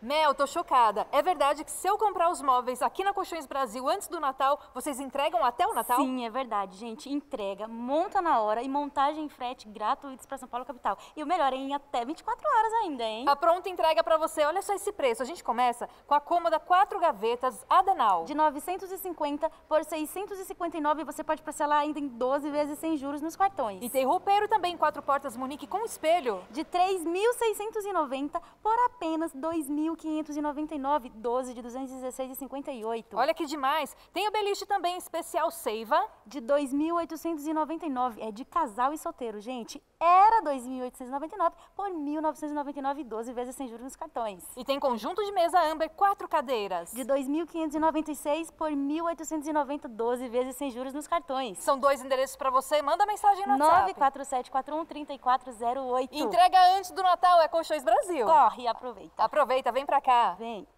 Mel, tô chocada. É verdade que se eu comprar os móveis aqui na Colchões Brasil antes do Natal, vocês entregam até o Natal? Sim, é verdade, gente. Entrega, monta na hora e montagem e frete gratuitos para São Paulo capital. E o melhor é em até 24 horas ainda, hein? A pronta entrega para você. Olha só esse preço. A gente começa com a cômoda quatro gavetas Adenal. De 950 por 659 você pode parcelar ainda em 12 vezes sem juros nos cartões. E tem roupeiro também, quatro portas Munique com espelho. De 3.690 por apenas 2.000 1.599, 12 de 216,58. Olha que demais! Tem o beliche também especial Seiva. De 2.899, é de casal e solteiro, gente. Era 2.899 por 1.999, 12 vezes sem juros nos cartões. E tem conjunto de mesa Amber, quatro cadeiras. De 2.596 por 1.890, 12 vezes sem juros nos cartões. São dois endereços para você, manda mensagem no WhatsApp. 947413408. Entrega antes do Natal, é Colchões Brasil. Corre, aproveita. Aproveita, vem pra cá. Vem.